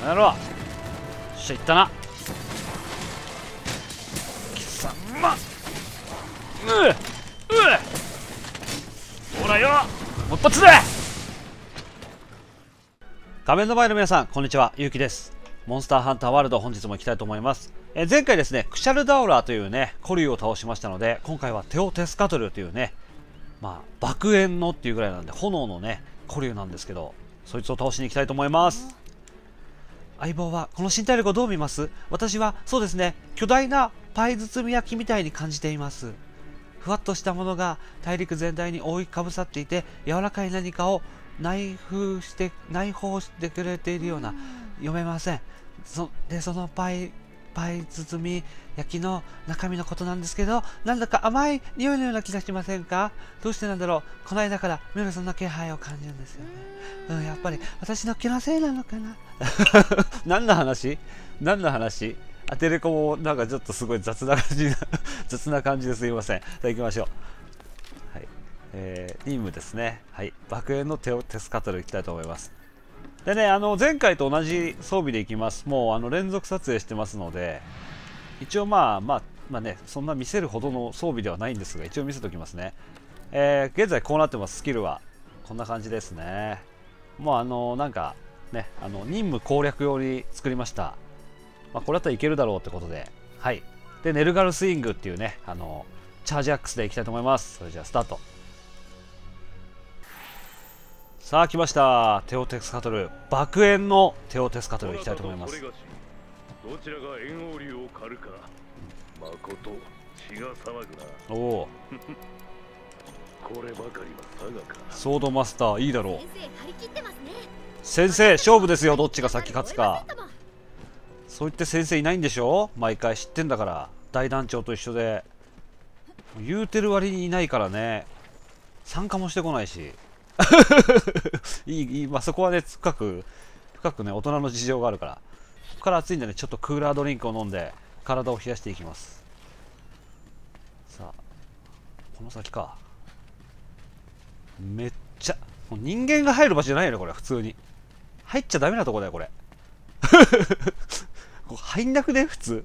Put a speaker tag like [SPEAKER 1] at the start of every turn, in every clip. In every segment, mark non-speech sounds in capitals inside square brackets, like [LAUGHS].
[SPEAKER 1] の野郎よっしゃいったな。貴様。うう。ほらよ。もう一発で。画面の前の皆さんこんにちは。ゆうきです。モンスターハンターワールド本日も行きたいと思います。え前回ですねクシャルダオラーというねコリュウを倒しましたので今回はテオテスカトルというねまあ爆炎のっていうぐらいなんで炎のねコリュウなんですけどそいつを倒しに行きたいと思います。相棒はこの身体力をどう見ます？私はそうですね巨大なパイ包み焼きみたいに感じています。ふわっとしたものが大陸全体に覆いかぶさっていて柔らかい何かを内封して内包してくれているような読めません。そでそのパイパイ包み焼きの中身のことなんですけどなんだか甘い匂いのような気がしませんか？どうしてなんだろう？この間から目のそんな気配を感じるんですよねうんやっぱり私の気のせいなのかな？[LAUGHS] 何の話？何の話？アテレコもなんかちょっとすごい雑な感じな [LAUGHS] 雑な感じですいません。じゃあ行きましょう。はい。えー、任務ですね。はい。爆炎のテオテスカトル行きたいと思います。でね、あの、前回と同じ装備で行きます。もう、あの、連続撮影してますので、一応まあ、まあ、まあね、そんな見せるほどの装備ではないんですが、一応見せておきますね。えー、現在こうなってます、スキルは。こんな感じですね。もうあの、なんか、ね、あの、任務攻略用に作りました。まあ、これだったらいけるだろうってことで、はい。で、ネルガルスイングっていうね、あの、チャージアックスでいきたいと思います。それじゃあ、スタート。さあ、来ました。テオテスカトル。爆炎のテオテスカトルいきたいと思います。どちらが炎王竜を狩るか、まこと血が騒ぐな。おお。[LAUGHS] こればかりは佐賀か。ソードマスター、いいだろう。先生、勝負ですよ、どっちが先勝つか。そう言って先生いないんでしょ？毎回知ってんだから大団長と一緒で言うてる割にいないからね参加もしてこないしいい [LAUGHS] いい、まあ、そこはね深く深くね大人の事情があるから。ここから暑いんでねちょっとクーラードリンクを飲んで体を冷やしていきます。さあこの先か。めっちゃもう人間が入る場所じゃないよねこれ普通に。入っちゃダメなとこだよこれ。[LAUGHS] こ入んなくね？普通。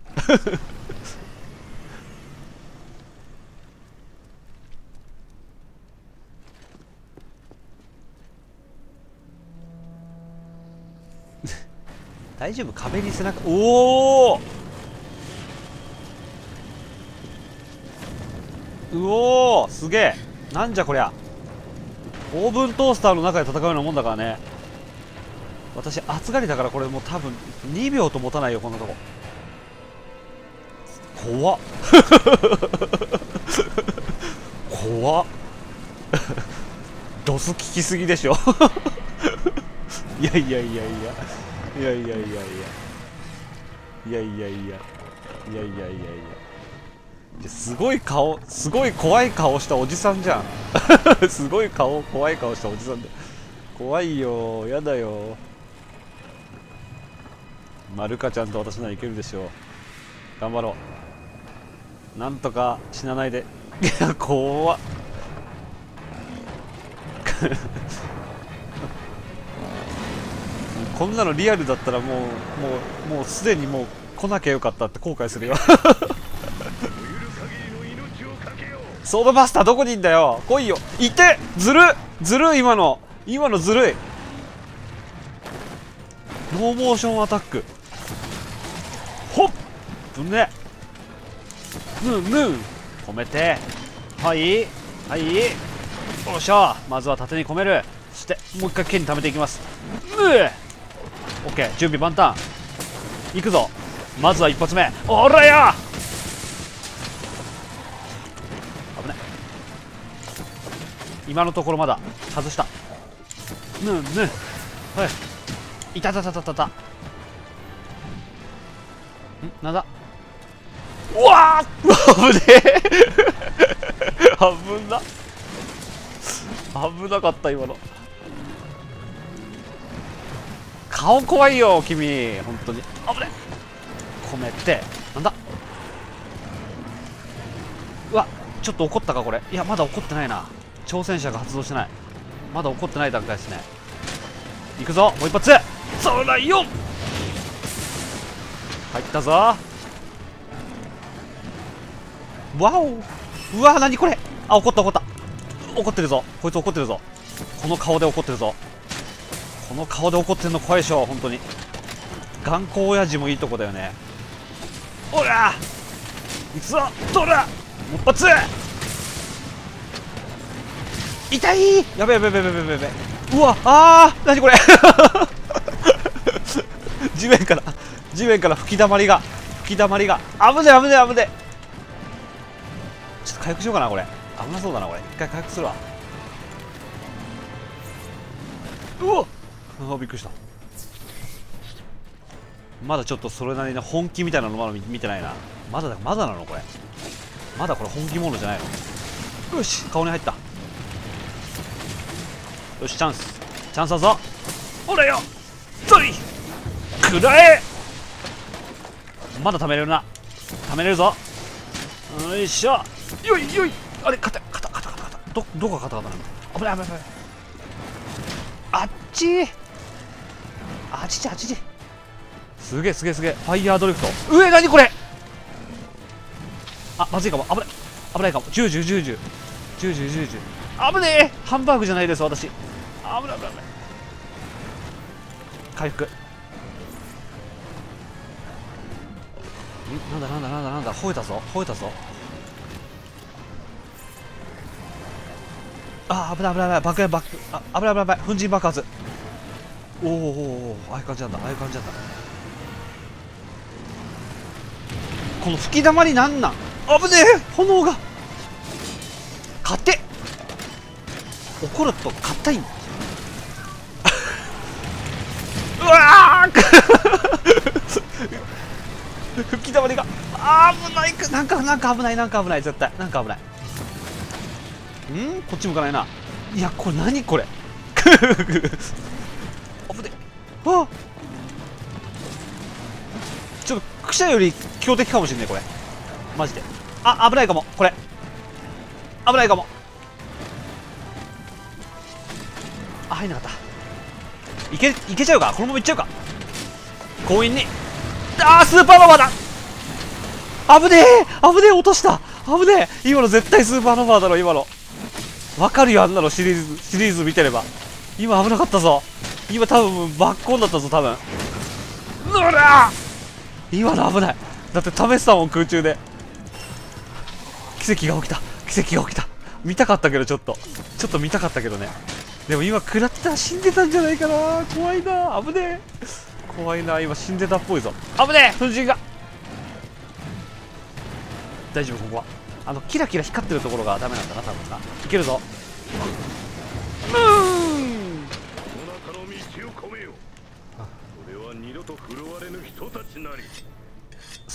[SPEAKER 1] 大丈夫？壁に背中。おおうおー！すげえ。なんじゃこりゃ。オーブントースターの中で戦うようなもんだからね。私暑がりだからこれもう多分2秒と持たないよこんなとこ。怖っ。怖っ。ドス効きすぎでしょ。いやいやいやいや。いやいやいやいやいやいやいやいやいやいやいやいやすごい顔すごい怖い顔したおじさんじゃんすごい顔怖い顔したおじさんで怖いよやだよまるかちゃんと私ならいけるでしょう頑張ろうなんとか死なないでいや怖っこんなのリアルだったらもうもうもうすでにもう来なきゃよかったって後悔するよ。ソードバスターどこにいんだよ。来いよ。いてずるずる今の。今のずるい。ノーモーションアタック。ほっ。ぶねムームー。止めて。はい。はい。よっしゃ。まずは縦に込める。そしてもう一回剣に溜めていきます。ムーオッケー準備万端。いくぞ。まずは一発目。おらや！危ね今のところまだ。外した。ヌーヌーはい。いたたたたたた。なんだ？うわー！危ねえ。[LAUGHS] 危な。危なかった今の。顔怖いよ君。本当に。危ね。込めて。なんだ。うわちょっと怒ったかこれ。いやまだ怒ってないな。挑戦者が発動してない。まだ怒ってない段階ですね。いくぞもう一発。そらよ。入ったぞ。わお。うわ何これ。あ怒った怒った。怒ってるぞ。こいつ怒ってるぞ。この顔で怒ってるぞ。この顔で怒ってるの怖いでしょ本当に。頑固親父もいいとこだよね。おらいつぞとらもう一発痛い。やべやべやべやべやべ。やべうわあー何これ。[LAUGHS] 地面から地面から吹き溜まりが吹き溜まりが。危ね危ね危ねちょっと回復しようかなこれ。危なそうだなこれ。一回回復するわ。うわあびっくりした。まだちょっとそれなりの本気みたいなのまだ見てないな。まだだまだなのこれ。まだこれ本気モードじゃないの。よし顔に入った。よしチャンス。チャンスだぞ。ほらよ。そいくらえ。まだ貯めれるな。貯めれるぞ。よいしょ。よいよい。あれ肩肩肩肩肩。どどこが肩肩なの？危ない危ない危ない。あっち。あっちちあっちちすげえすげえすげえ。ファイヤードリフト。上何これ？あまずいかも。危ない。危ないかも。10、10、10、10 10、10、10、10危ねえ。ハンバーグじゃないです私。危ない危ない。回復。んなんだなんだなんだなんだ。吠えたぞ。吠えたぞ。あ危ない危ない危ない。爆弾爆あ危ない危ない危ない。粉塵爆発。おーおおああいう感じなんだああいう感じなんだ。この吹き溜まりなんなん？危ねえ！炎が！勝て！怒ると硬いんだ。うわー！[LAUGHS] 吹き溜まりが！危ないかなんかなんか危ないなんか危ない絶対。なんか危ない。ん？こっち向かないな。いやこれ何これ？[LAUGHS] ちょっとクシャより強敵かもしれないこれ。マジで。あ危ないかも。これ。危ないかも。あ入んなかった。いけいけちゃうか？このままいっちゃうか？強引に。あースーパーノヴァだ。危ねえ。危ねえ落とした。危ねえ。今の絶対スーパーノヴァだろ今の。わかるよあんなのシリーズシリーズ見てれば。今危なかったぞ。今多分バッコンだったぞ多分。うら今の危ない。だって試したもん空中で。奇跡が起きた。奇跡が起きた。見たかったけどちょっと。ちょっと見たかったけどね。でも今食らったら死んでたんじゃないかな。怖いな。危ねえ。怖いな。今死んでたっぽいぞ。危ねえ。粉塵が。大丈夫ここは。あのキラキラ光ってるところがダメなんだな多分な。いけるぞ。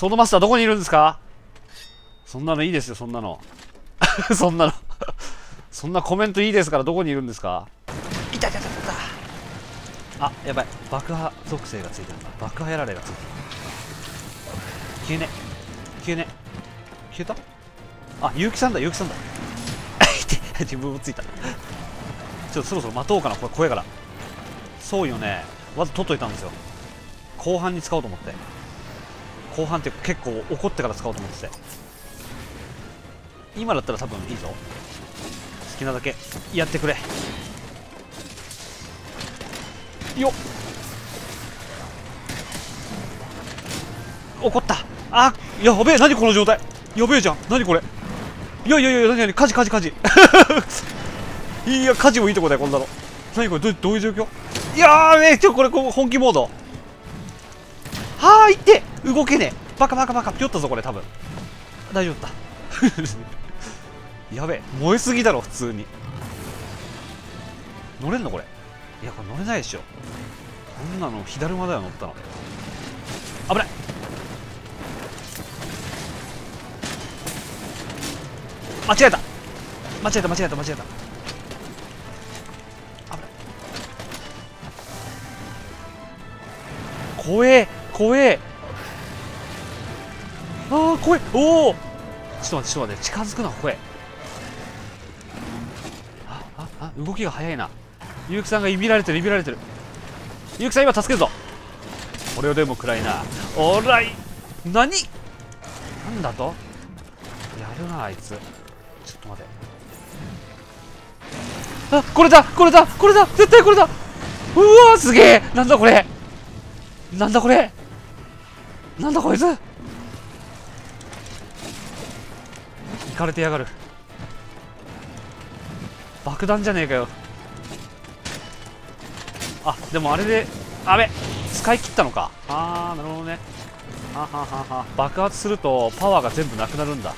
[SPEAKER 1] ソードマスターどこにいるんですか？そんなのいいですよそんなの。[LAUGHS] そんなの。そんなコメントいいですからどこにいるんですか？いたいた。いたいたあやばい。爆破属性がついてるんだ爆破やられがついてる。消えね消えね消えた？あ結城さんだ結城さんだ。いて [LAUGHS] 自分もついた。ちょっとそろそろ待とうかなこれ怖いから。そうよね。わざと取っといたんですよ。後半に使おうと思って後半って結構怒ってから使おうと思ってて。今だったら多分いいぞ。好きなだけ。やってくれ。よっ。怒った。あやべえ何この状態。やべえじゃん。何これ。いやいやいや何何。火事火事火事。[LAUGHS] いや火事もいいとこだよこんなの。何これどどういう状況？いやーねちょこれこ本気モード。はーいって。動けねえ。バカバカバカピョったぞこれ多分。大丈夫だ [LAUGHS] やべえ。燃えすぎだろ普通に。乗れんのこれ。いやこれ乗れないでしょ。こんなの火だるまだよ乗ったの。危ない。間違えた。間違えた間違えた間違えた。危ない。怖え怖え。あー怖えおおちょっと待ってちょっと待って。近づくな怖えあああ動きが早いな。結城さんがいびられてるいびられてる。結城さん今助けるぞ。これをでも暗いな。オーライ何？なんだと？やるなあいつ。ちょっと待て。あこれだこれだこれだ。絶対これだ。うわすげえ。なんだこれ？なんだこれ？なんだこいつ？かれてやがる。爆弾じゃねえかよ。あでもあれであべ使い切ったのか。あーなるほどね。はははは。爆発するとパワーが全部なくなるんだ。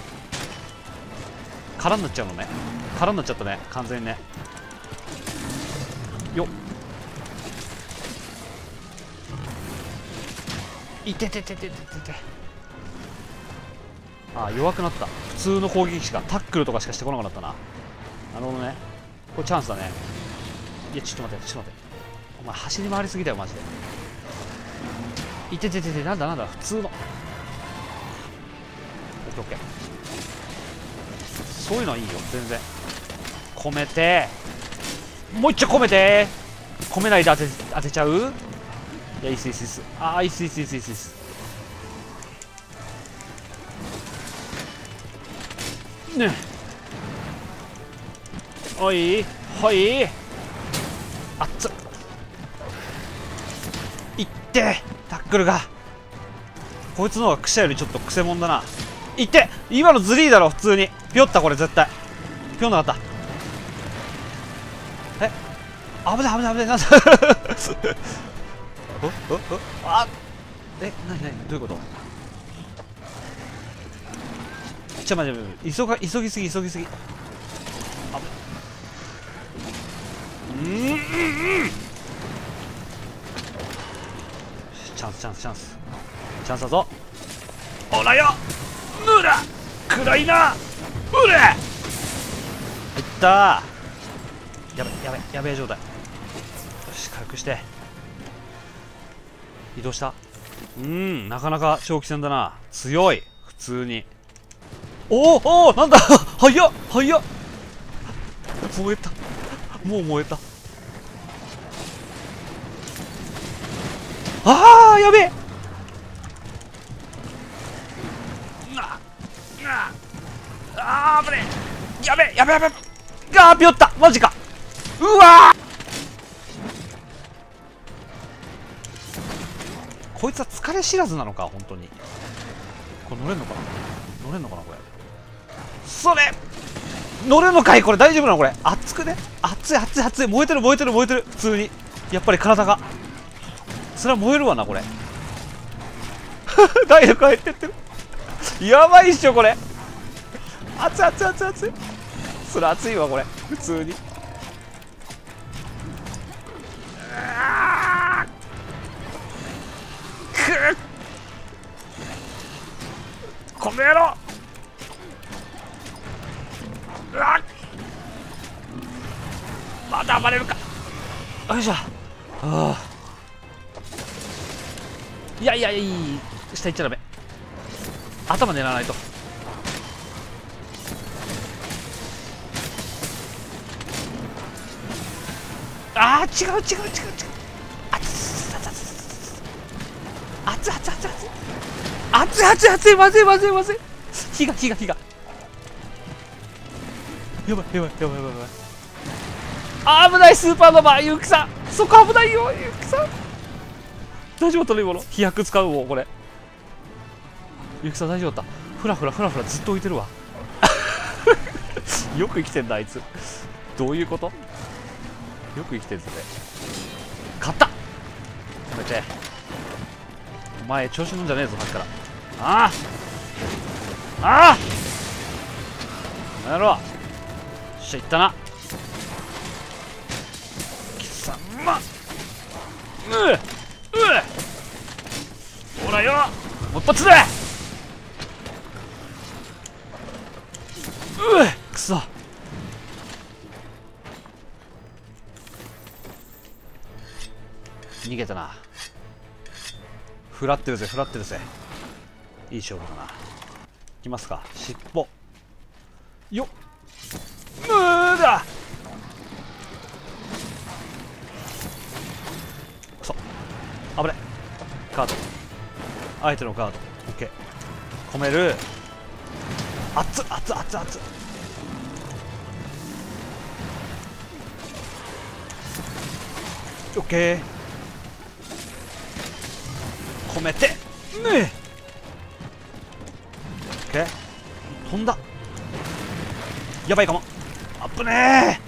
[SPEAKER 1] 空になっちゃうのね。空になっちゃったね。完全にね。よっ。いててててててて。あ弱くなった。普通の攻撃しかタックルとかしかしてこなくなったな。なるほどね。これチャンスだね。いやちょっと待ってちょっと待って。お前走り回りすぎだよマジで。いててててなんだなんだ普通の。オッケーオッケー。そういうのはいいよ全然。込めて。もう一丁込めて。込めないで当て当てちゃう？いやいいっすいいっすいいっす。ああいすいいっすいいっすいいっす。ね。おいほい。あっ。ついってタックルが。こいつの方がクシャよりちょっとクセモンだな。いって今のズリーだろ普通に。ピョったこれ絶対。ピョんなかった。え？危ない危ない危ない。なんだ？[LAUGHS] お？お？お？あえなになに？どういうこと？ちょ待って待って急が急ぎすぎ急ぎすぎ。あうんうんうん。チャンスチャンスチャンス。チャンスだぞ。おらよぬら暗いなうれいった。やべやべやべえ状態。よし回復して。移動した。うんなかなか長期戦だな。強い普通に。おーおーなんだ。[LAUGHS] 早っ早っ。燃えた。もう燃えた。あーやべえ。あー危ねえ。やべえやべえやべえ。あーピヨった。マジか。うわー。こいつは疲れ知らずなのか本当に。これ乗れんのかな。乗れんのかなこれそれ乗れんのかい？これ大丈夫なの？これ。熱くね？熱い熱い熱い。燃えてる燃えてる燃えてる。普通に。やっぱり体が。それは燃えるわなこれ。体力入ってってる。やばいっしょこれ。熱い熱い熱い熱い。それ熱いわこれ。普通に。あー。くっ。この野郎。いしょああ。いやいやいい下行っちゃダメ。頭狙わないと。あー違う違う違う違う。あつつつつつつ熱い熱い熱い。熱い熱い熱い。まずいまずいまずい。火が火が火がやばいやばいやばい。やばいやばい危ないスーパーノバユウキさん。そこ危ないよユウキさん。大丈夫取り物飛躍使うもんこれ。ユウキさん大丈夫だった。フラフラフラフラずっと浮いてるわ。[LAUGHS] よく生きてんだあいつ。どういうこと？よく生きてるぞね。勝った。やめて。お前調子乗んじゃねえぞさっきから。ああ。ああ。この野郎よっしゃいったな様うううほらよもう一発だううくそ。逃げたな。フラってるぜフラってるぜ。いい勝負だな。いきますか尻尾。よっ。むー。だくそ危ねガード。相手のガード。OK 込める。熱っ熱っ熱っ熱っ。オッケー込めて。ねえ。オッケー飛んだ。やばいかも。あぶねえ。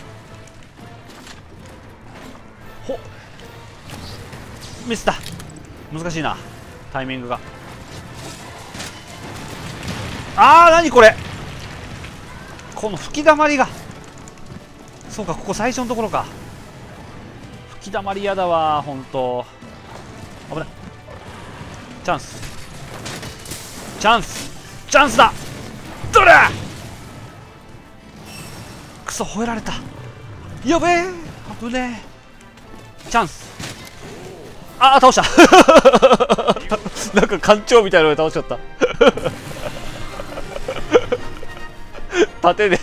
[SPEAKER 1] ミスった難しいな。タイミングが。あー何これ。この吹き溜まりが。そうかここ最初のところか。吹き溜まり嫌だわ本当危ない。チャンス。チャンス。チャンスだ。どれ。クソ吠えられた。やべえ。危ねえ。チャンス。ああ倒した。[LAUGHS] なんか艦長みたいなの倒しちゃった。盾で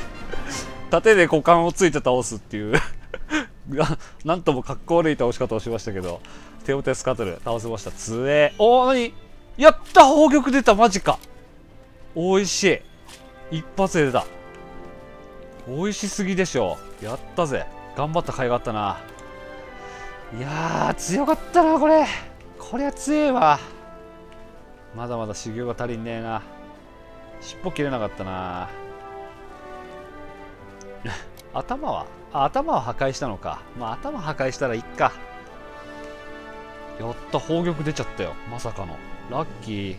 [SPEAKER 1] 盾で股間をついて倒すっていう。[LAUGHS] なんともかっこ悪い倒し方をしましたけどテオテスカトル倒せました。つえ。おお何？やった宝玉出たマジか。美味しい。一発で出た。美味しすぎでしょ。やったぜ。頑張った甲斐があったな。いやー強かったなこれ。こりゃ強えわ。まだまだ修行が足りんねえな。尻尾切れなかったな。[LAUGHS] 頭は頭は破壊したのか。まあ頭破壊したらいっか。やった宝玉出ちゃったよ。まさかの。ラッキー。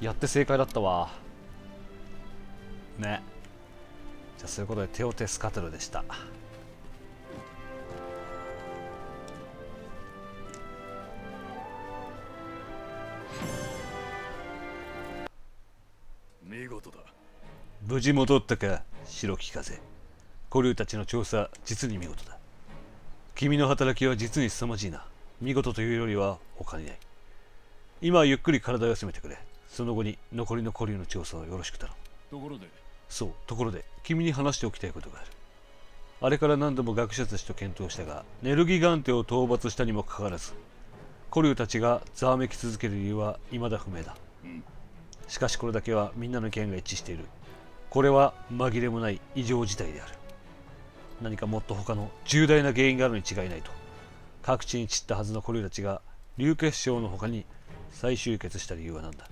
[SPEAKER 1] やって正解だったわ。ね。じゃあそういうことでテオテスカトルでした。無事戻ったか白木風。古竜たちの調査実に見事だ。君の働きは実に凄まじいな。見事というよりは他にない。今はゆっくり体を休めてくれ。その後に残りの古竜の調査をよろしく頼む。
[SPEAKER 2] ところで。
[SPEAKER 1] そうところで君に話しておきたいことがある。あれから何度も学者たちと検討したがネルギガンテを討伐したにもかかわらず古竜たちがざわめき続ける理由は未だ不明だ、
[SPEAKER 2] うん。
[SPEAKER 1] しかしこれだけはみんなの意見が一致しているこれは紛れもない異常事態である。何かもっと他の重大な原因があるに違いないと。各地に散ったはずの古竜たちが流血症の他に再集結した理由は何だ。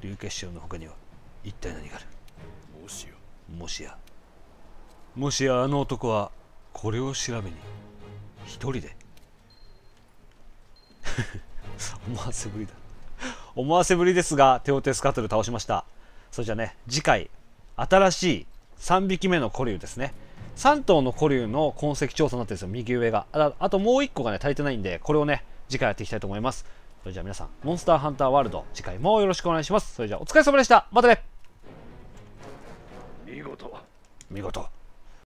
[SPEAKER 1] 流血症の他には一体何がある。
[SPEAKER 2] もしや。
[SPEAKER 1] もしや。もしやあの男はこれを調べに一人で。[LAUGHS] 思わせぶりだ。思わせぶりですがテオテスカトル倒しました。それじゃあね次回新しい3匹目のコリュウですね。3頭のコリュウの痕跡調査になってるんですよ右上が。ああともう1個がね足りてないんでこれをね次回やっていきたいと思います。それじゃあ皆さんモンスターハンターワールド次回もよろしくお願いします。それじゃあお疲れ様でした。またね。
[SPEAKER 2] 見事。
[SPEAKER 1] 見事